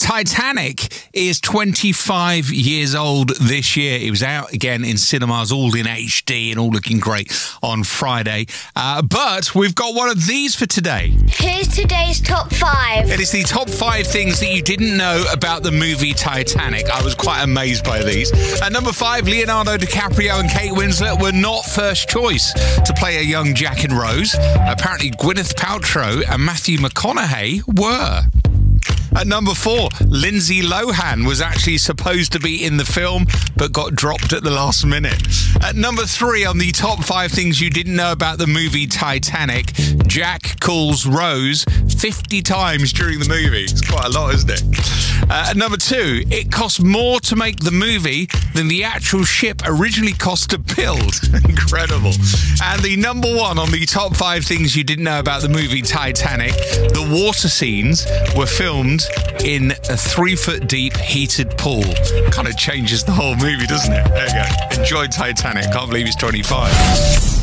Titanic is 25 years old this year. It was out again in cinemas, all in HD and all looking great on Friday. Uh, but we've got one of these for today. Here's today's top five. It is the top five things that you didn't know about the movie Titanic. I was quite amazed by these. At number five, Leonardo DiCaprio and Kate Winslet were not first choice to play a young Jack and Rose. Apparently, Gwyneth Paltrow and Matthew McConaughey were. At number four, Lindsay Lohan was actually supposed to be in the film, but got dropped at the last minute. At number three, on the top five things you didn't know about the movie Titanic, Jack calls Rose 50 times during the movie. It's quite a lot, isn't it? Uh, number two, it cost more to make the movie than the actual ship originally cost to build. Incredible. And the number one on the top five things you didn't know about the movie Titanic, the water scenes were filmed in a three foot deep heated pool. Kind of changes the whole movie, doesn't it? There you go. Enjoy Titanic. Can't believe he's 25.